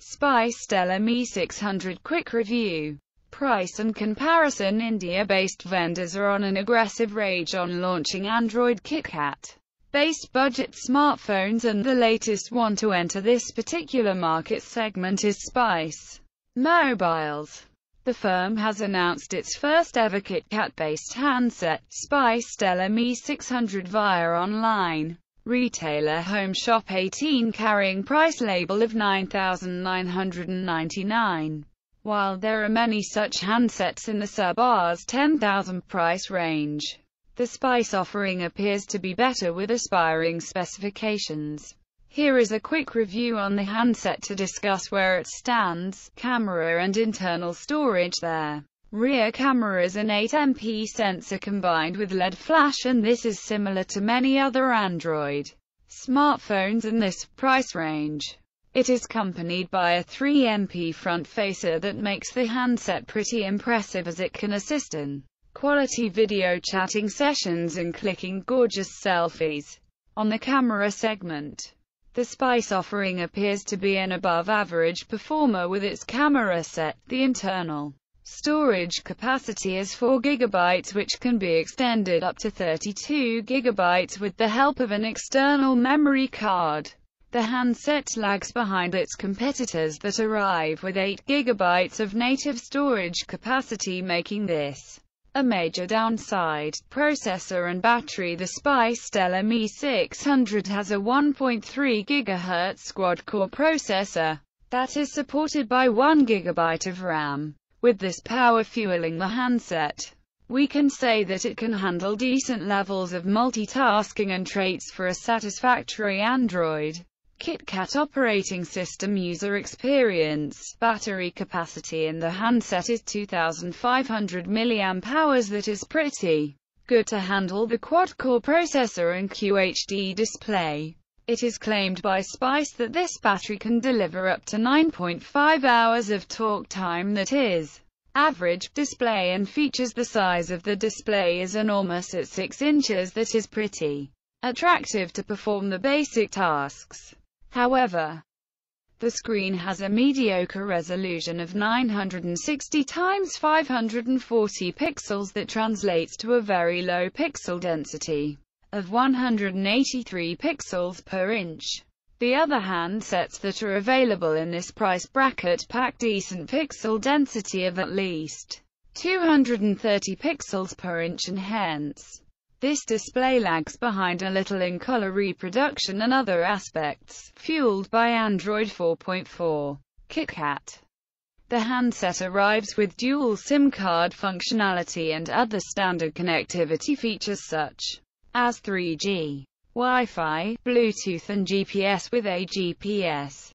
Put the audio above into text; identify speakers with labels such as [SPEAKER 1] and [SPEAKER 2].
[SPEAKER 1] Spice Stellar Mi 600 Quick Review. Price and comparison India-based vendors are on an aggressive rage on launching Android KitKat based budget smartphones and the latest one to enter this particular market segment is Spice Mobiles. The firm has announced its first ever KitKat-based handset, Spice Stellar Mi 600 via online retailer HomeShop18 carrying price label of 9,999. While there are many such handsets in the sub-Rs 10,000 price range, the Spice offering appears to be better with aspiring specifications. Here is a quick review on the handset to discuss where it stands, camera and internal storage there. Rear camera is an 8MP sensor combined with LED flash and this is similar to many other Android smartphones in this price range. It is accompanied by a 3MP front facer that makes the handset pretty impressive as it can assist in quality video chatting sessions and clicking gorgeous selfies. On the camera segment, the Spice offering appears to be an above-average performer with its camera set. The internal storage capacity is 4 GB which can be extended up to 32 GB with the help of an external memory card. The handset lags behind its competitors that arrive with 8 GB of native storage capacity making this a major downside. Processor and battery The Spice Stellar Mi 600 has a 1.3 GHz quad-core processor that is supported by 1 GB of RAM. With this power fueling the handset, we can say that it can handle decent levels of multitasking and traits for a satisfactory Android KitKat operating system user experience. Battery capacity in the handset is 2500 mAh that is pretty good to handle the quad-core processor and QHD display. It is claimed by Spice that this battery can deliver up to 9.5 hours of talk time that is average display and features the size of the display is enormous at 6 inches that is pretty attractive to perform the basic tasks. However, the screen has a mediocre resolution of 960 x 540 pixels that translates to a very low pixel density of 183 pixels per inch. The other handsets that are available in this price bracket pack decent pixel density of at least 230 pixels per inch and hence, this display lags behind a little in color reproduction and other aspects, fueled by Android 4.4. KitKat. The handset arrives with dual SIM card functionality and other standard connectivity features such as 3G, Wi-Fi, Bluetooth and GPS with a GPS